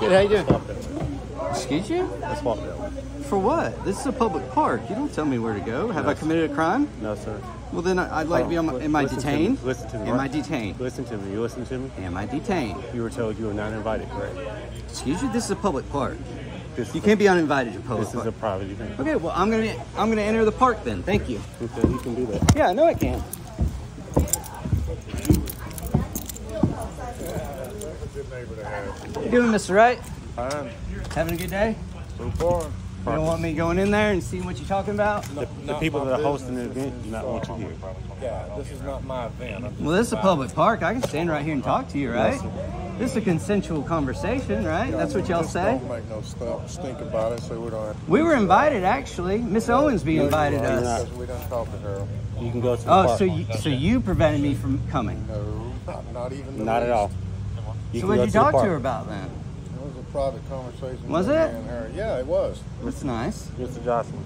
Good, how you doing? Walk that way. Excuse you? Let's walk. For what? This is a public park. You don't tell me where to go. Have I committed a crime? No, sir. Well, then I- I'd like to be on my, am I Listen to detained? Listen to me. Am? I detained? Listen to me. You listen to me. Am I detained? You were told you were not invited, correct? Excuse you? This is a public park. This You can't be uninvited to A, public this is a private event. Okay, well, I'm gonna I'm gonna enter the park then. Thank you. Okay, you can do that. Yeah, I know I can. You doing, Mr. Wright? Fine. Having a good day? So far. You don't want me going in there and seeing what you're talking about? No, The, the people that are hosting the event do not want you here. Yeah, this is not my event. Well, this is a public park. I can stand right here and talk to you, right? This is a consensual conversation, right? That's what y'all say. Don't make no stink, stink about it, so we don't. Have We were invited, actually. Miss Owensby invited us. because We done talked to her. You can go to the Oh, park. so you, so you prevented me from coming. No, not, not even. the Not at all. You So what did you the talk to her about then? It was a private conversation. Was it? and her. Yeah, it was. That's nice. Mr. Jocelyn,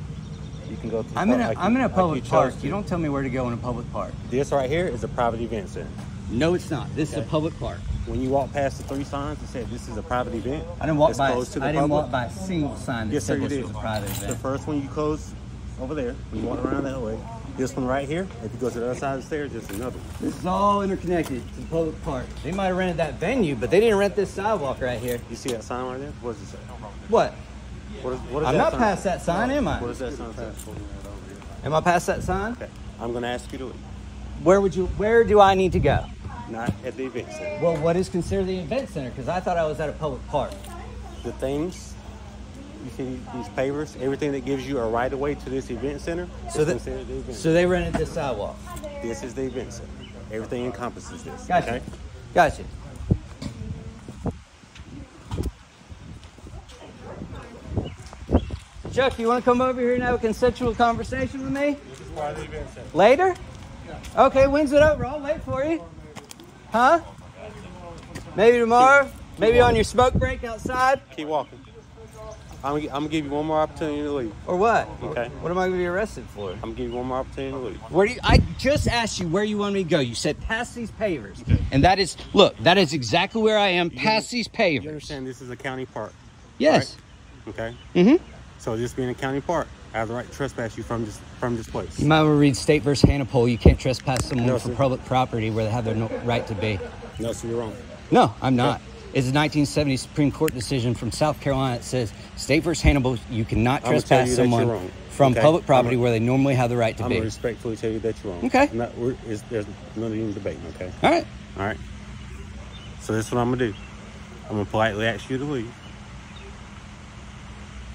you can go to the I'm in park a like I'm you- in a like public chose park. You don't tell me where to go in a public park. This right here is a private event center. No, it's not. This is a public park. When you walk past the three signs that said this is a private event, I didn't walk by. closed to the I didn't walk by a single sign that Yes, sir, said you this was a private event. The first one you close over there, when you walk around that way. This one right here, if you go to the other side of the stairs, just another one. This is all interconnected to the public park. They might have rented that venue, but they didn't rent this sidewalk right here. You see that sign right there? What does it say? What? What is, what is I'm that not sign past say? that sign, am I? What does that sign say? Am I past that sign? Okay, I'm gonna ask you to leave. Where would you? Where do I need to go? Not at the event center. Well, what is considered the event center? Because I thought I was at a public park. The things, you see these pavers, everything that gives you a right of way to this event center, So is that- considered the event. So they rented this sidewalk. this is the event center. Everything encompasses this. Gotcha. Okay? Gotcha. Chuck, you want to come over here and have a consensual conversation with me? This is part of the event center. Later? Okay, when's it over? I'll wait for you. Huh? Maybe tomorrow? Maybe on your smoke break outside? Keep walking. I'm gonna, I'm gonna give you one more opportunity to leave. Or what? Okay. What am I to be arrested for? I'm gonna give you one more opportunity to leave. Where do you, I just asked you where you want me to go. You said past these pavers. And that is, look, that is exactly where I am, past these pavers. You understand this is a county park, Yes. okay? Mm-hmm. So just being a county park, I have the right to trespass you from this from this place. You might want to read State versus Hanapole. You can't trespass someone No, from public property where they have their no right to be. No, so you're wrong. No, I'm not. It's a 1970 Supreme Court decision from South Carolina that says State versus Hanapole, you cannot trespass you someone from Okay? public property where they normally have the right to I'm be. gonna respectfully tell you that you're wrong. Okay. Not, there's none of you debating, okay? All right. All right. So this is what I'm gonna do. I'm gonna politely ask you to leave.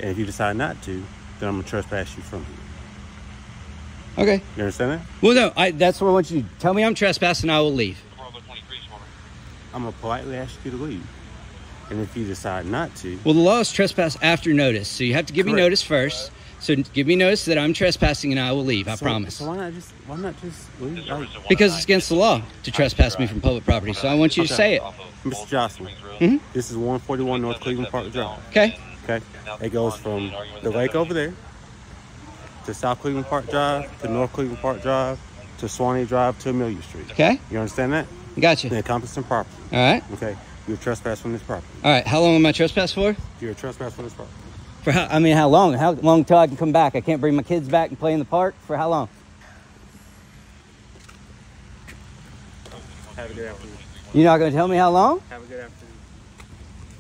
And if you decide not to, then I'm gonna trespass you from here. Okay. You understand that? Well, no, I, that's what I want you to do. Tell me I'm trespassing, and I will leave. I'm gonna politely ask you to leave. And if you decide not to, Well, the law is trespass after notice, so you have to give me notice first. So give me notice that I'm trespassing and I will leave. I so, promise. So why not just why not just leave? Like, Because it's against the law to trespass me from public property. So I want you to say it. Mr. Jocelyn, Mhm. this is 141 North Cleveland Park Drive. Okay? Okay, it goes from the lake over there to South Cleveland Park Drive to North Cleveland Park Drive to Swanee Drive to Amelia Street. Okay? You understand that? Gotcha. The encompassing property. All right. Okay, you're trespassed from this property. All right. How long am I trespass for? You're a trespass from this property. For how, I mean, how long? How long till I can come back? I can't bring my kids back and play in the park? For how long? Have a good afternoon. You're not going to tell me how long? Have a good afternoon.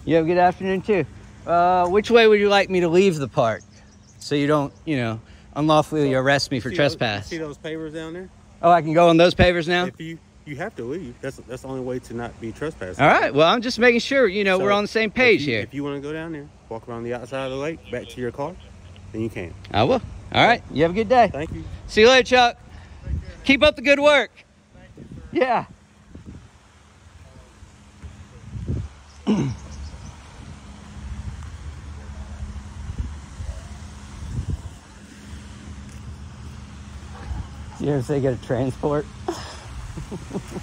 You have a good afternoon, too. Uh, which way would you like me to leave the park? So you don't, you know, unlawfully arrest me for See trespass. Those, see those pavers down there? Oh, I can go on those pavers now? If you you have to leave, that's that's the only way to not be trespassing. All right. Well, I'm just making sure, you know, So, we're on the same if page you- here. If you want to go down there, walk around the outside of the lake, back to your car, then you can. I will. All right. You have a good day. Thank you. See you later, Chuck. Keep up the good work. Yeah. you ever say get a transport? ハハハ。